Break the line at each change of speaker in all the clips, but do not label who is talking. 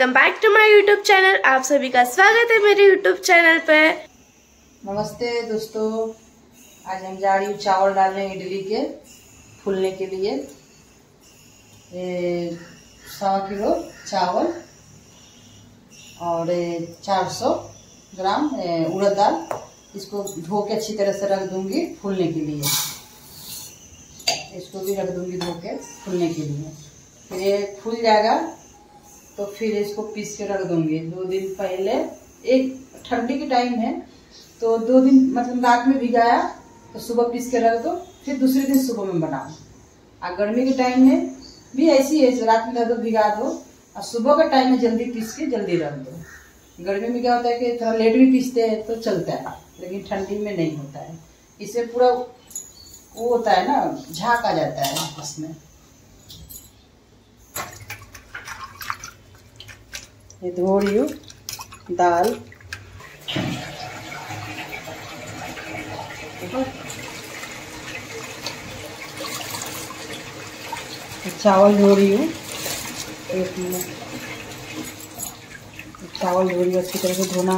Welcome back to my YouTube channel. आप सभी का स्वागत है मेरे यूट्यूब चैनल पे
नमस्ते दोस्तों। आज हम जा रही हूँ चावल डालने इडली के फूलने के लिए। सवा किलो चावल और चार सौ ग्राम उड़द दाल। इसको धो के अच्छी तरह से रख दूँगी फूलने के लिए। इसको भी रख दूँगी धो के फूलने के लिए। फिर ये फूल जाएगा तो फिर इसको पीस के रख दूँगी। दो दिन पहले, एक ठंडी के टाइम है तो दो दिन मतलब रात में भिगाया तो सुबह पीस के रख दो, फिर दूसरे दिन सुबह में बनाओ। और गर्मी के टाइम में भी ऐसी है रात में रख दो, भिगा दो, और सुबह का टाइम में जल्दी पीस के जल्दी रख दो। गर्मी में क्या होता है कि थोड़ा लेट भी पीसते हैं तो चलता है, लेकिन ठंडी में नहीं होता है। इससे पूरा वो होता है ना, झाक आ जाता है आपस ये धो रही हूँ दाल। चावल धो रही हूँ एक मिनट। चावल धो रही हूँ अच्छी तरह से धोना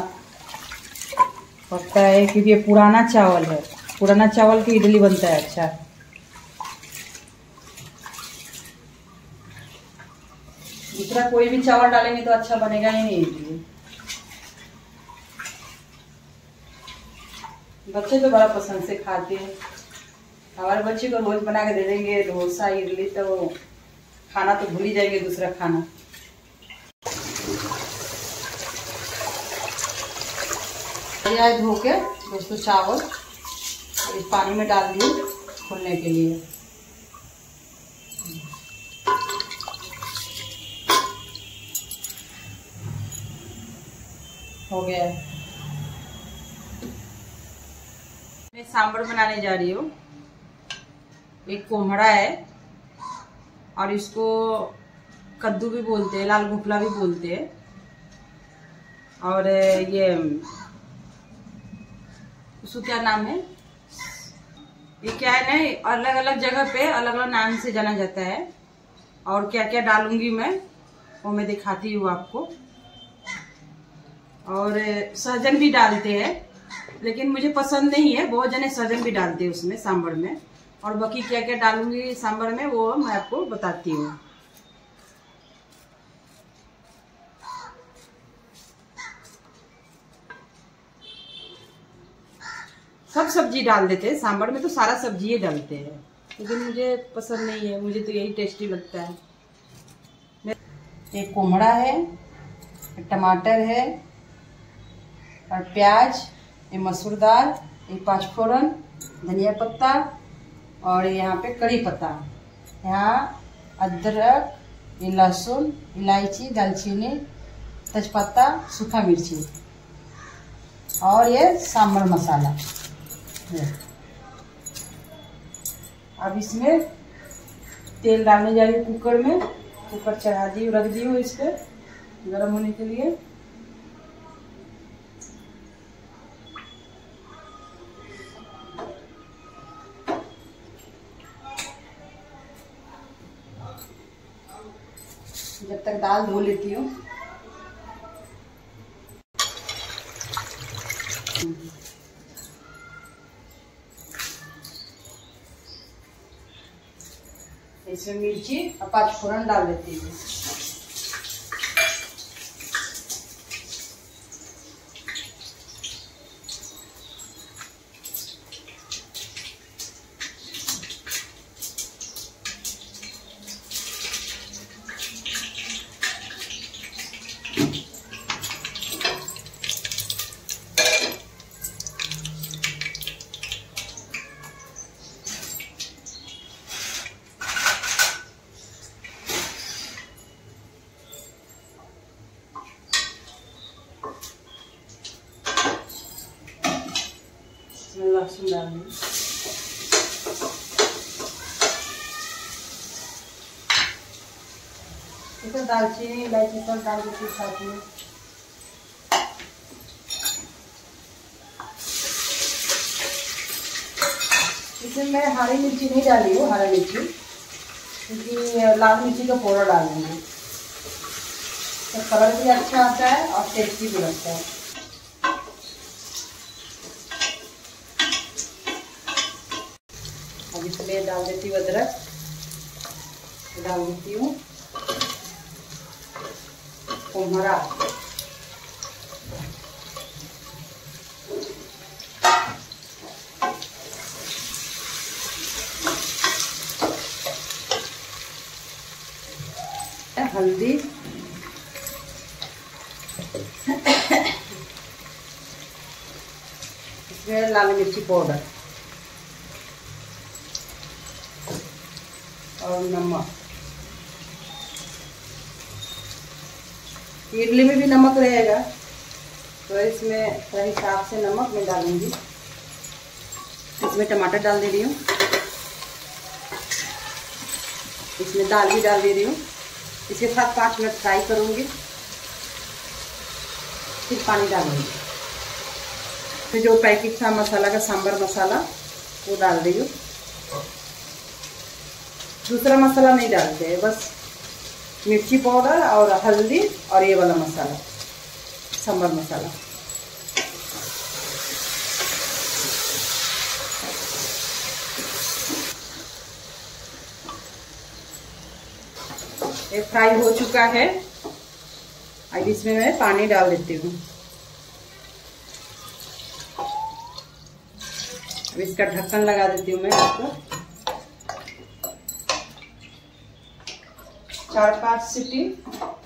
पड़ता है, क्योंकि ये पुराना चावल है। पुराना चावल की इडली बनता है अच्छा। दूसरा कोई भी चावल डालेंगे तो अच्छा बनेगा ही नहीं। बच्चे तो बड़ा पसंद से खाते हैं। हमारे बच्चे को रोज बना के दे देंगे, डोसा, इडली तो खाना तो भूल ही जाएँगे दूसरा खाना। धो के दोस्तों चावल, इस पानी में डाल दिए खोलने के लिए। हो गया मैं सांबर बनाने जा रही हूँ। एक कोहड़ा है और इसको कद्दू भी बोलते हैं, लाल घुपला भी बोलते हैं। और ये, उसको क्या नाम है? ये क्या है ना अलग अलग जगह पे अलग अलग नाम से जाना जाता है। और क्या क्या डालूँगी मैं, वो मैं दिखाती हूँ आपको। और सहजन भी डालते हैं, लेकिन मुझे पसंद नहीं है। बहुत जने सहजन भी डालते हैं उसमें सांबर में। और बाकी क्या क्या डालूँगी सांबर में, वो मैं आपको बताती हूँ। सब सब्ज़ी डाल देते हैं। सांबर में तो सारा सब्ज़ी ही डालते हैं। लेकिन मुझे पसंद नहीं है। मुझे तो यही टेस्टी लगता है। एक कोमड़ा है टमाटर है और प्याज ये मसूर दाल ये पाँचफोरन धनिया पत्ता और यहाँ पे कड़ी पत्ता। यहाँ अदरक, ये लहसुन, इलायची, दालचीनी, तेजपत्ता, सूखा मिर्ची और ये सांभर मसाला। अब इसमें तेल डालने जा रही हूँ कुकर में। कुकर चढ़ा दी रख दी हूँ इस पर गर्म होने के लिए। दाल धो लेती हूँ। इसमें मिर्ची और पाँच फोरन डाल देती हूँ इसमें लहसुन डाल दूँ इसमें दालचीनी इलायची सब डाल देती हूँ साथ में इसमें मैं हरी मिर्ची नहीं डाली हूँ हरी मिर्ची क्योंकि लाल मिर्ची का पाउडर डाल दूँगी तो कलर भी अच्छा आता है और टेस्टी भी लगता है इसमें डाल देती हूँ अदरक डाल देती हूँ। कुम्हरा हल्दी। इसमें लाल मिर्ची पाउडर। नमक। इडली में भी नमक रहेगा। तो इसमें थोड़ा हिसाब से नमक मैं डालूँगी। इसमें टमाटर डाल दे रही हूँ। इसमें दाल भी डाल दे रही हूँ। इसके साथ पाँच मिनट फ्राई करूँगी। फिर पानी डालूँगी। फिर जो पैकेट था मसाला का सांबर मसाला, वो डाल रही हूँ। दूसरा मसाला नहीं डालते हैं बस मिर्ची पाउडर और हल्दी और ये वाला मसाला सांबर मसाला। ये फ्राई हो चुका है। अब इसमें मैं पानी डाल देती हूँ। इसका ढक्कन लगा देती हूँ मैं इसको चार पाँच सीटी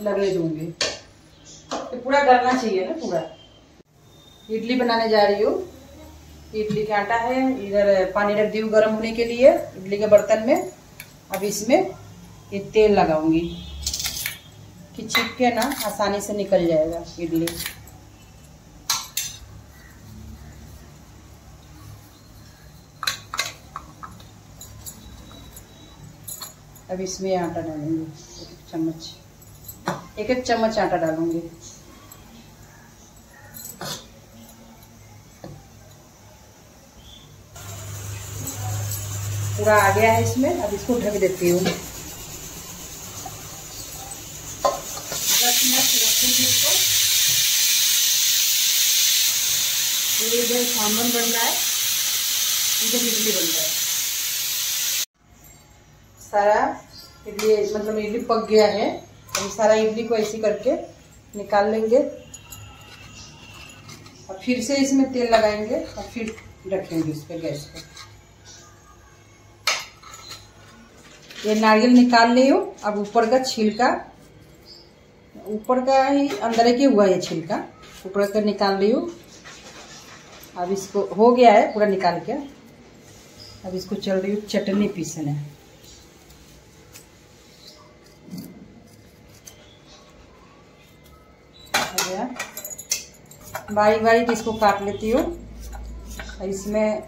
लगने दूँगी। तो पूरा गलना चाहिए ना पूरा। इडली बनाने जा रही हूँ। इडली का आटा है, इधर पानी रख दी हूँ गर्म होने के लिए, इडली के बर्तन में। अब इसमें ये तेल लगाऊँगी। कि चिपके ना, आसानी से निकल जाएगा इडली। अब इसमें आटा डालूँगी, एक एक चम्मच। एक एक चम्मच आटा डालूँगी। पूरा आ गया है इसमें, अब इसको ढक देती हूँ। दस मिनट रखूँगी इसको। इधर सामान बन रहा है, इधर इडली बन रहा है। सारा इडली मतलब इडली पक गया है। हम सारा इडली को ऐसे करके निकाल लेंगे। और फिर से इसमें तेल लगाएँगे और फिर रखेंगे इस पर गैस पे। ये नारियल निकाल ली हूँ। अब ऊपर का छिलका, ऊपर का ही अंदर के हुआ ये छिलका। ऊपर का निकाल ली हूँ। अब इसको हो गया है पूरा निकाल के। अब इसको चल रही हूँ चटनी पीसने। हो गया। बारीक बारीक इसको काट लेती हूँ। इसमें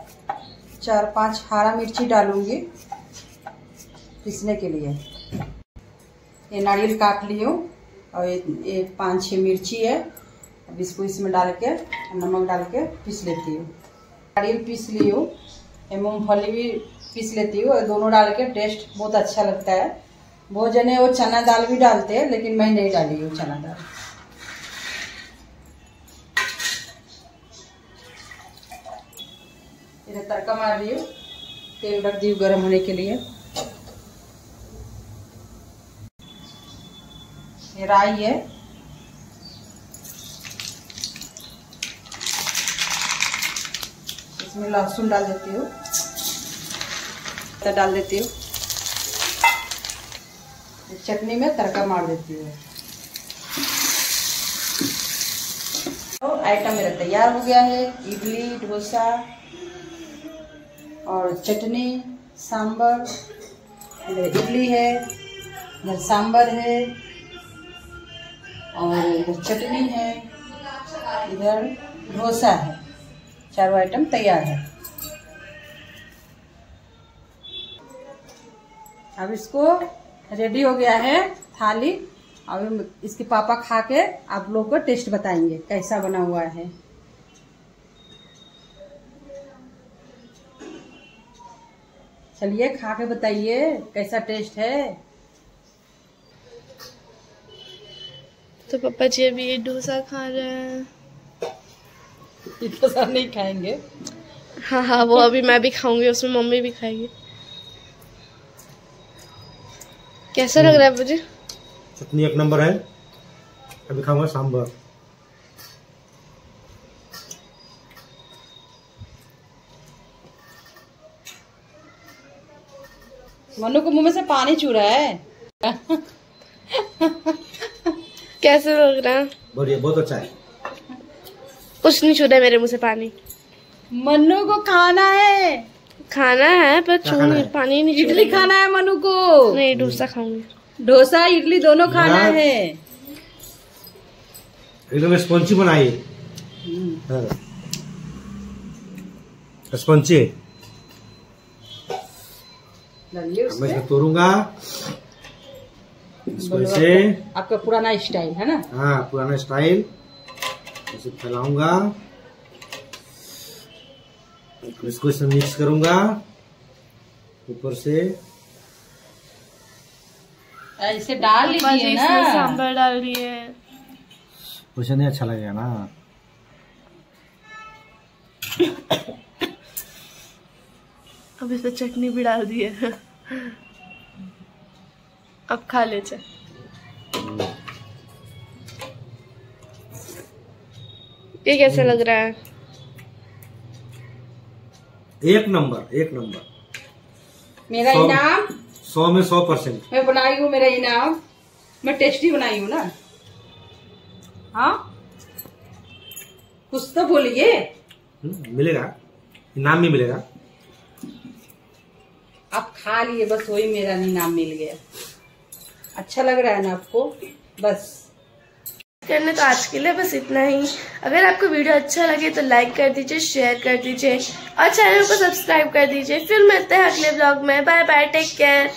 चार पाँच हरा मिर्ची डालूँगी पीसने के लिए। ये नारियल काट ली हूँ। और ये, ये पाँच छः मिर्ची है। अब इसको इसमें डाल के नमक डाल के पीस लेती हूँ। नारियल पीस ली हूँ। ये मूँगफली भी पीस लेती हूँ। और दोनों डाल के टेस्ट बहुत अच्छा लगता है। बहुत जने वो चना दाल भी डालते हैं लेकिन मैं नहीं डाली हूँ चना दाल। इधर तड़का मार रही हूँ। तेल रख दी गर्म होने के लिए। ये राई है। इसमें लहसुन डाल देती हूँ। डाल देती हूँ। चटनी में तड़का मार देती हूँ। तो आइटम मेरा तैयार हो गया है। इडली, डोसा और चटनी, सांबर इडली है, इधर सांबर है, और इधर चटनी है, इधर डोसा है, चारों आइटम तैयार है। अब इसको रेडी हो गया है थाली। अब इसके पापा खा के आप लोग को टेस्ट बताएँगे, कैसा बना हुआ है। चलिए खा के बताइए कैसा टेस्ट है?
तो पापा जी अभी ये डोसा खा रहे हैं।
इतना सारा नहीं खाएँगे?
हाँ हाँ वो अभी मैं भी खाऊँगी उसमें मम्मी भी खाएगी। कैसा लग रहा है मुझे
चटनी एक नंबर है। अभी खाऊँगा सांभर।
मनु को मुँह में से पानी चू रहा है।
कैसे लग रहा? है
बढ़िया बहुत अच्छा है।
कुछ नहीं छू रहा मेरे मुँह से पानी।
मनु को खाना है।
खाना है पर छू नहीं पानी नहीं
इडली खाना है मनु को।
नहीं डोसा खाऊँगी।
डोसा इडली दोनों खाना
हाँ। एकदम स्पंची बनाई। हाँ। स्पंची मैं इसमें तोड़ूँगा इसको ऐसे
आपका- आपका पुराना स्टाइल है ना
हाँ पुराना स्टाइल इसे फैलाऊँगा इसको इसमें मिक्स करूँगा ऊपर से
ऐसे डाल लीजिए ना
सांभर डाल दिए
वैसे नहीं अच्छा लगेगा ना
अब इसमें चटनी भी डाल दी है अब खा ले चाहे ये कैसा लग रहा है?
एक नंबर एक नंबर।
मेरा इनाम?
सौ में सौ परसेंट।
मैं बनाई हूँ मेरा इनाम। मैं टेस्टी बनाई हूँ ना। हाँ? कुछ तो बोलिए।
मिलेगा। इनाम भी मिलेगा।
आप खा लिए, बस वही मेरा इनाम मिल गया। अच्छा लग रहा है ना आपको? बस।
करने तो आज के लिए बस इतना ही। अगर आपको वीडियो अच्छा लगे तो लाइक कर दीजिए शेयर कर दीजिए और चैनल को सब्सक्राइब कर दीजिए। फिर मिलते हैं अगले ब्लॉग में। Bye bye take care